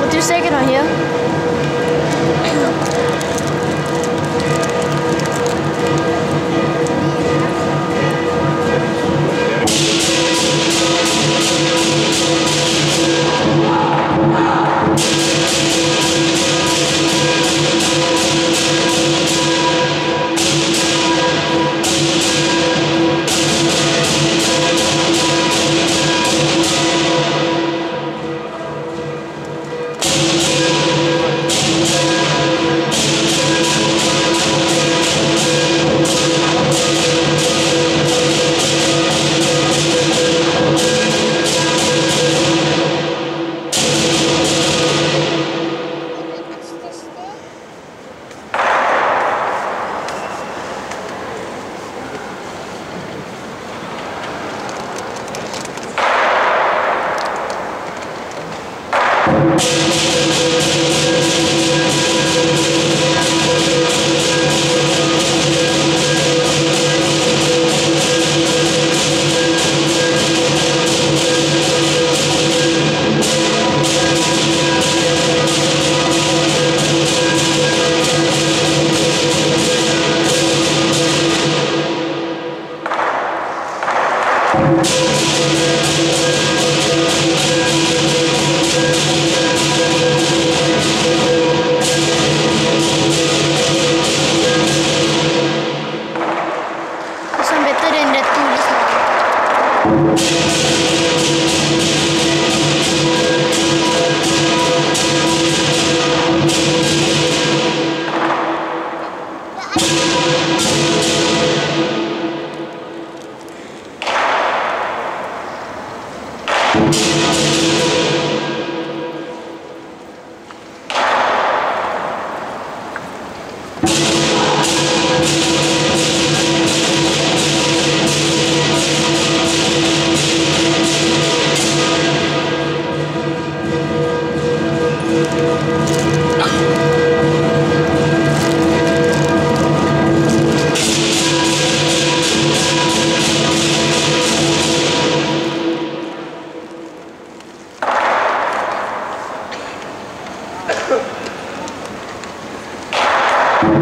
What do you say on here?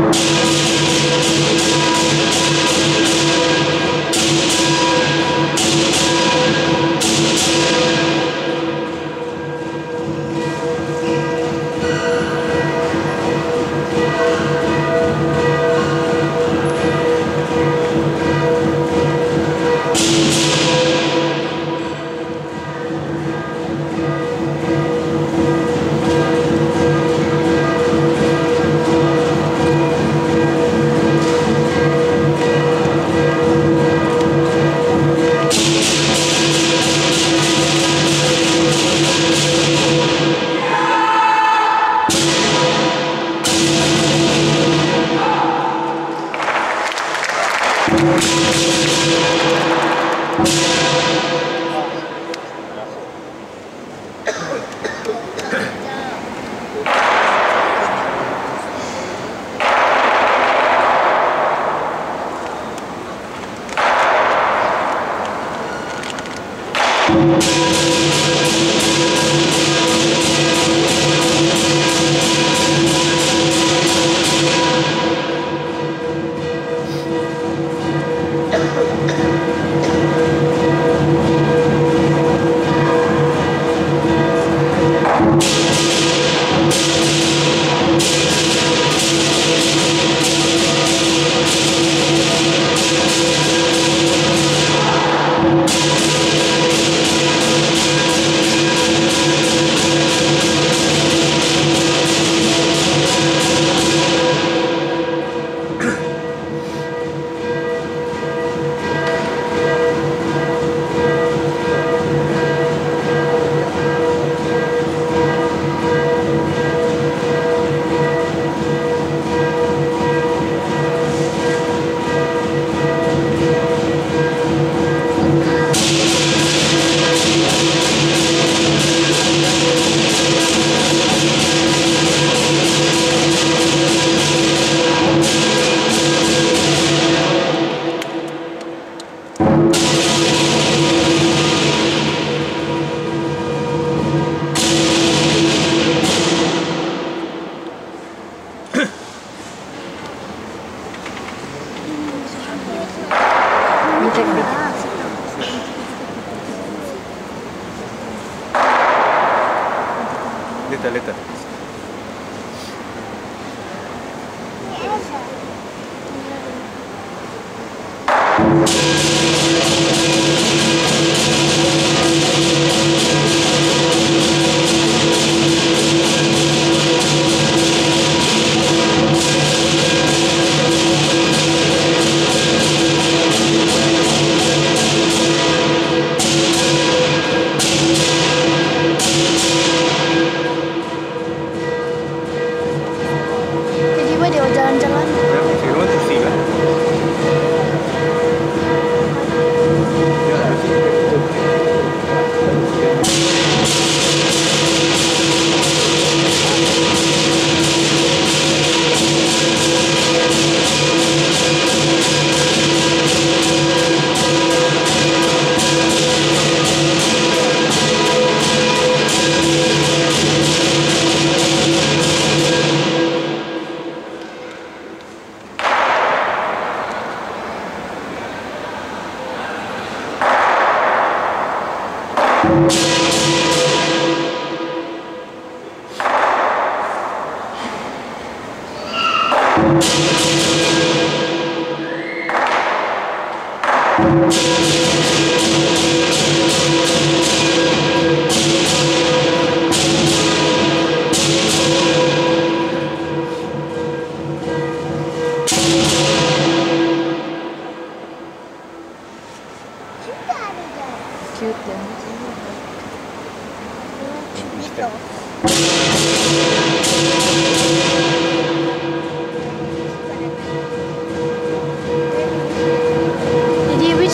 you.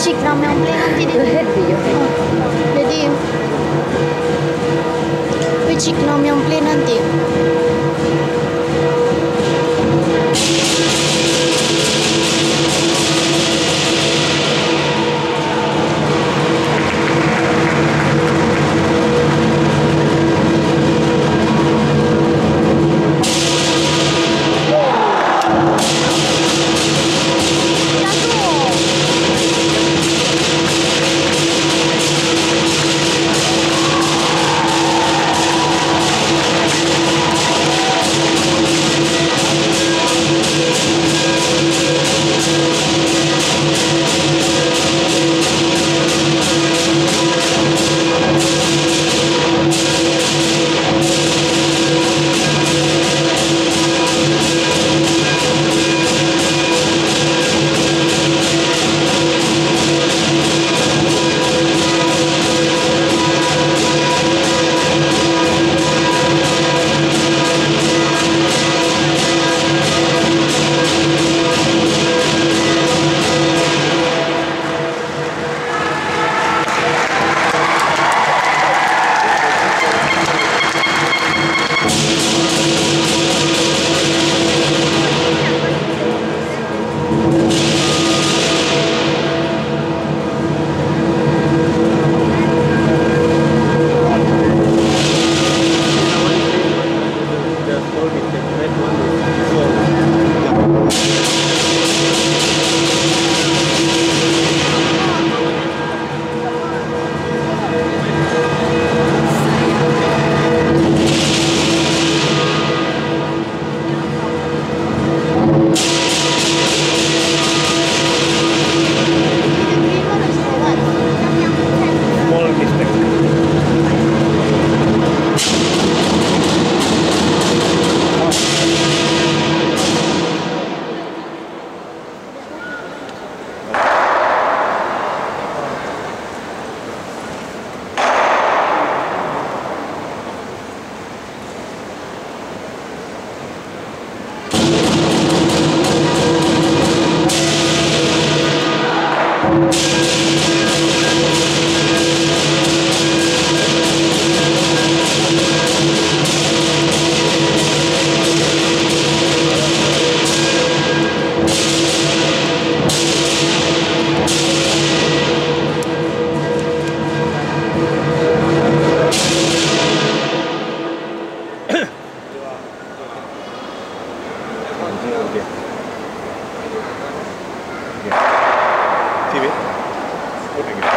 ciclame, un plenantine eh, di herbio. Ah, vedi? Pe ciclame, un plenantine. TV.